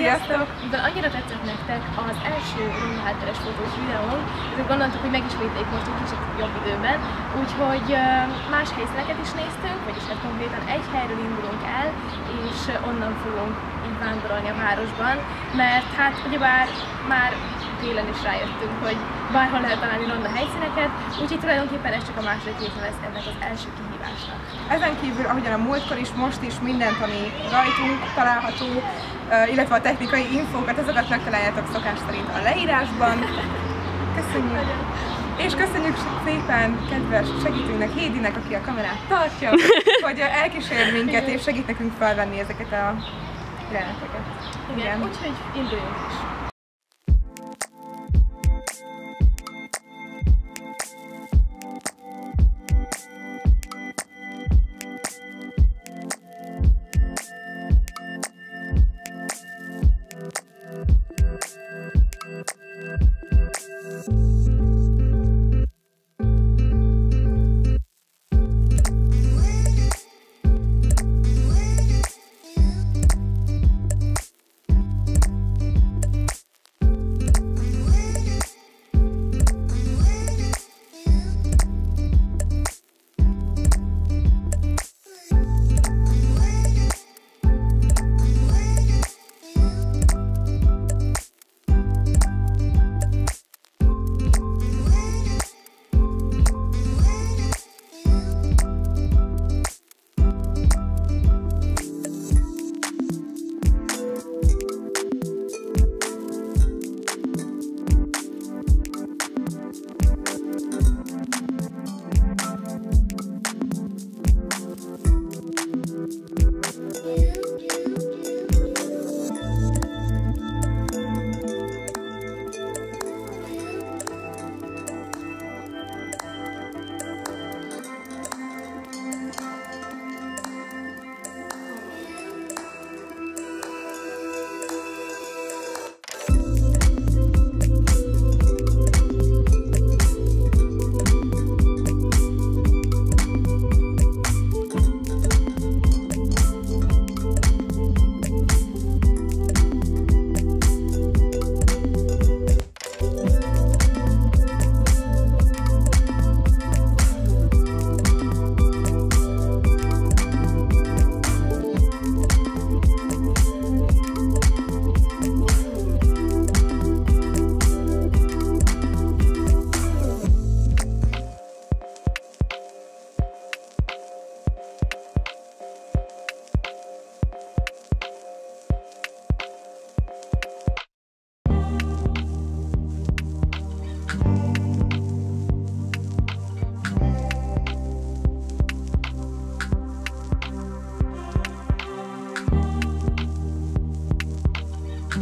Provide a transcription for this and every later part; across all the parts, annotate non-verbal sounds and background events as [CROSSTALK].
Sziasztok! Mivel annyira tetszett nektek az első ronda hátteres fotós videón, ezért gondoltuk, hogy megismételjük most egy kicsit jobb időben, úgyhogy más helyszíneket is néztünk, vagyis hát konkrétan egy helyről indulunk el, és onnan fogunk így vándorolni a városban, mert hát ugyebár már télen is rájöttünk, hogy bárhol lehet találni ronda helyszíneket, úgyhogy tulajdonképpen ez csak a második része lesz ennek az első kihívásnak. Ezen kívül, ahogyan a múltkor is, most is mindent, ami rajtunk található, illetve a technikai infókat, azokat megtaláljátok szokás szerint a leírásban. Köszönjük! És köszönjük szépen kedves segítőnek, Hédinek, aki a kamerát tartja, [LAUGHS] hogy elkísér minket és segít nekünk felvenni ezeket a jeleneteket. Igen, Igen. úgyhogy induljunk is.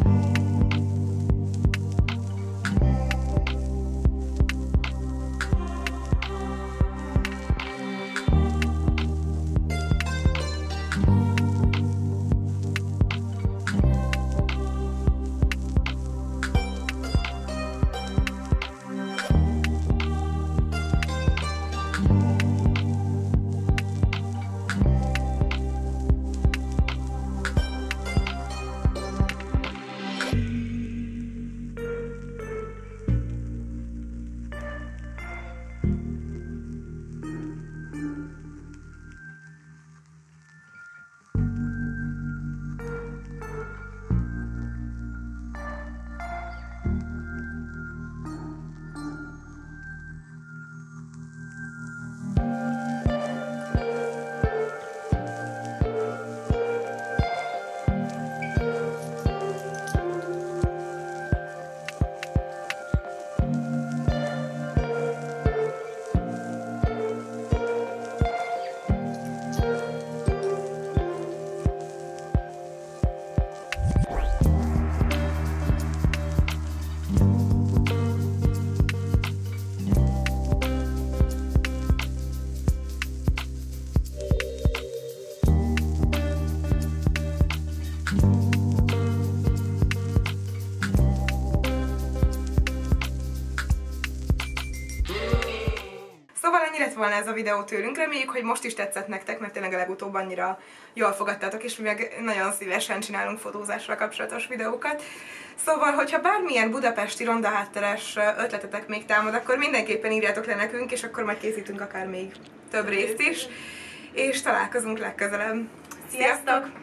Bye. Ennyi lett volna ez a videó tőlünk. Reméljük, hogy most is tetszett nektek, mert tényleg a legutóbb annyira jól fogadtátok, és mi meg nagyon szívesen csinálunk fotózásra kapcsolatos videókat. Szóval, hogyha bármilyen budapesti ronda hátteres ötletetek még támad, akkor mindenképpen írjátok le nekünk, és akkor majd készítünk akár még több részt is. És találkozunk legközelebb. Sziasztok!